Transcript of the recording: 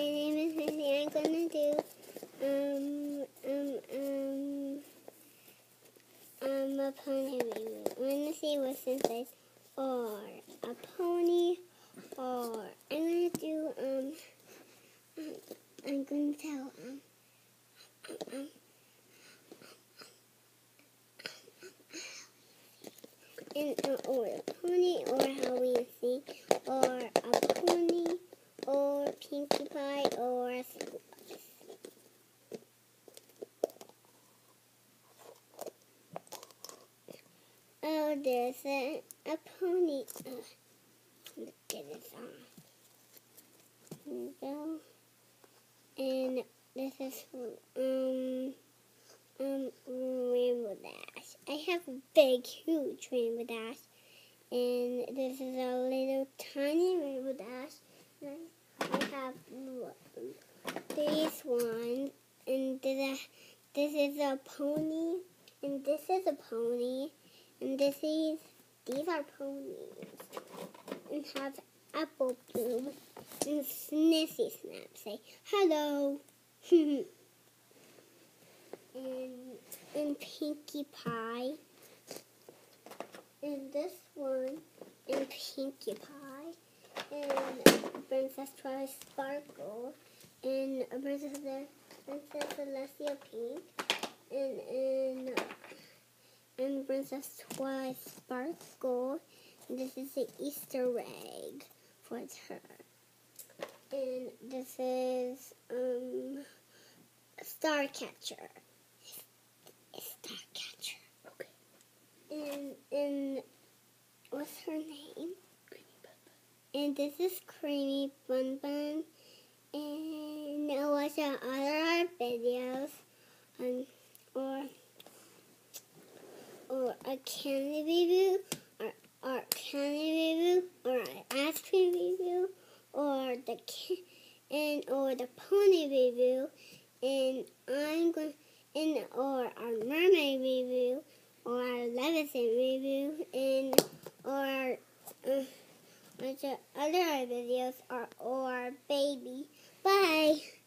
name is Maci. I'm gonna do um um um um a pony review. I'm gonna see what this says. Or a pony. Or I'm gonna do um. I'm gonna tell um. um, in uh, or a pony or Halloween thing or a pony or Pinkie Pie bus. Oh, there's a, a pony. Uh, look at this on. Go. And this is um um Rainbow Dash. I have a big, huge Rainbow Dash. And this is a little tiny Rainbow Dash. And I have these ones. And this, this is a pony. And this is a pony. And this is, these are ponies. And have apple bloom. And Snissy Snap say, hello. and, and Pinkie Pie. And this one, and Pinkie Pie. And Princess Twilight Sparkle. And Princess, Princess Celestia Pink. And, and, and Princess Twilight Sparkle. And this is the Easter egg for her. And this is um Starcatcher. Starcatcher. Okay. And and what's her name? Creamy Bun Bun. And this is Creamy Bun Bun. And watch our other videos um, or or a candy review or, or candy review or an ice cream review or the and or the pony review and I'm going and or our mermaid review or our Levison review and or uh, bunch of other videos are or baby. Bye.